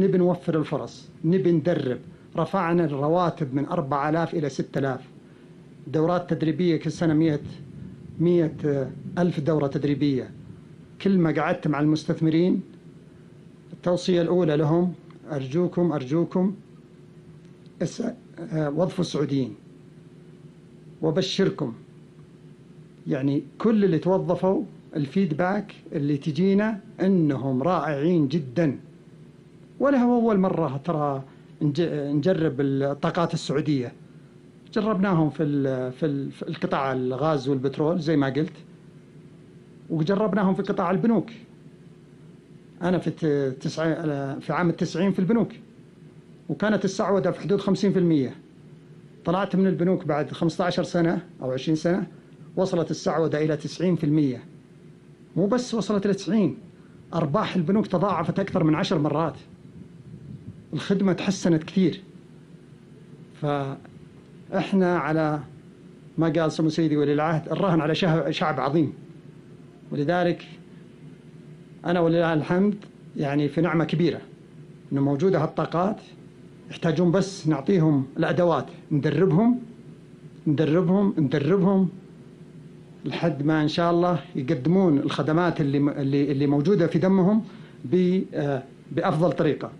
نبي نوفر الفرص نبي ندرب. رفعنا الرواتب من 4000 إلى 6000 دورات تدريبية كل سنة 100 100 ألف دورة تدريبية. كل ما قعدت مع المستثمرين التوصية الأولى لهم أرجوكم أرجوكم وظفوا السعوديين. وبشركم يعني كل اللي توظفوا الفيدباك اللي تجينا إنهم رائعين جدا. ولا هو أول مرة ترى نج- نجرب الطاقات السعودية. جربناهم في ال- في ال- في القطاع الغاز والبترول زي ما قلت. وجربناهم في قطاع البنوك. أنا في الت- تسع في عام التسعين في البنوك. وكانت السعودة في حدود 50% طلعت من البنوك بعد 15 سنة أو 20 سنة وصلت السعودة إلى 90% مو بس وصلت إلى 90 أرباح البنوك تضاعفت أكثر من 10 مرات. الخدمة تحسنت كثير. فإحنا على ما قال سمو سيدي ولي العهد الراهن على شعب عظيم. ولذلك أنا ولله الحمد يعني في نعمة كبيرة إنه موجودة هالطاقات يحتاجون بس نعطيهم الأدوات. ندربهم ندربهم ندربهم لحد ما إن شاء الله يقدمون الخدمات اللي اللي موجودة في دمهم آه، بأفضل طريقة.